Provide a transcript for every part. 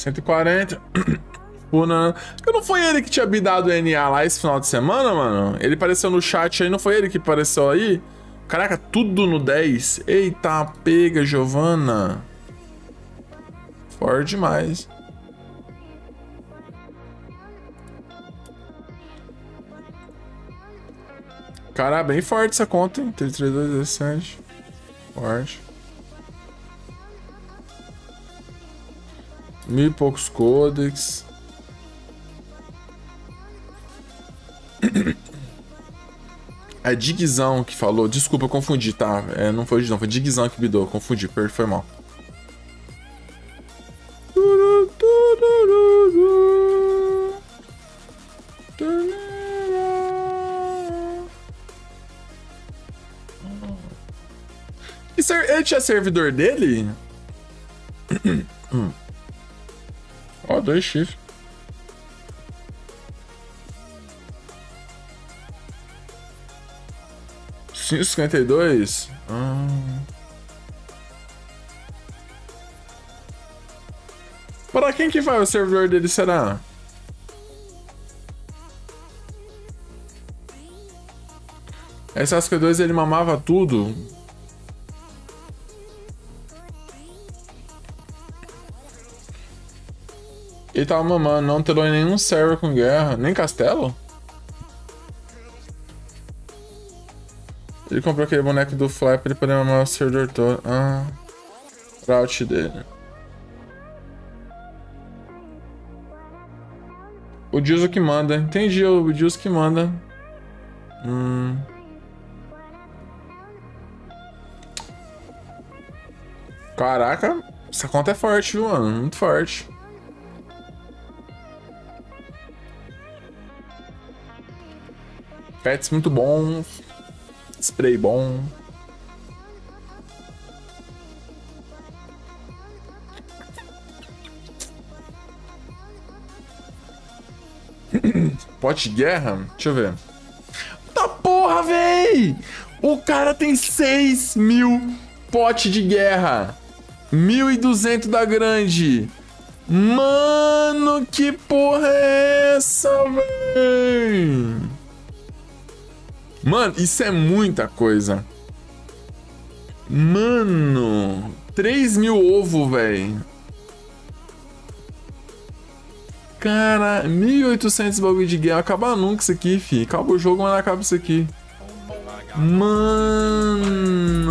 140. Puna. Não foi ele que tinha bidado o NA lá esse final de semana, mano? Ele apareceu no chat aí, não foi ele que apareceu aí? Caraca, tudo no 10. Eita, pega, Giovana. Forte demais. Cara, bem forte essa conta, hein? 3317. Forte. Mil e poucos codex. É Digzão que falou. Desculpa, eu confundi, tá? É, não foi não, foi Digzão que bidou. Confundi, foi mal. Ele tinha servidor dele? Dois chifres. 552? Ah. Para quem que vai o servidor dele, será? SSQ2 ele mamava tudo. Ele tava mamando, não telou em nenhum server com guerra, nem castelo? Ele comprou aquele boneco do Flap pra ele poder mamar o servidor todo. Ah. Route dele. O Juzo que manda. Entendi, o Juzo que manda. Hum. Caraca, essa conta é forte, viu, mano? Muito forte. Pets muito bons. Spray bom. Pote de guerra? Deixa eu ver. Tá porra, véi! O cara tem 6 mil pote de guerra. 1.200 da grande. Mano, que porra é essa, véi? Mano, isso é muita coisa. Mano, 3 mil ovo, velho. Cara, 1.800 bagulho de guerra. Acaba nunca isso aqui, fi. Acaba o jogo, mas não acaba isso aqui. Mano,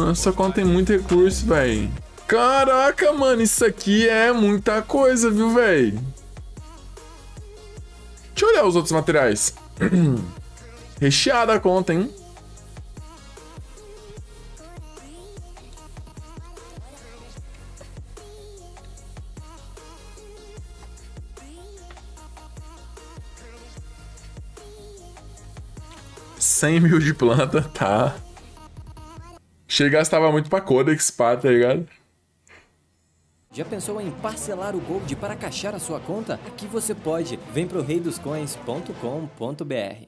essa conta tem muito recurso, velho. Caraca, mano, isso aqui é muita coisa, viu, velho? Deixa eu olhar os outros materiais. Recheada a conta, hein? Cem mil de planta, tá. Chega gastava muito pra Codex, pá, tá ligado? Já pensou em parcelar o Gold para caixar a sua conta? Aqui você pode. Vem pro reidoscoins.com.br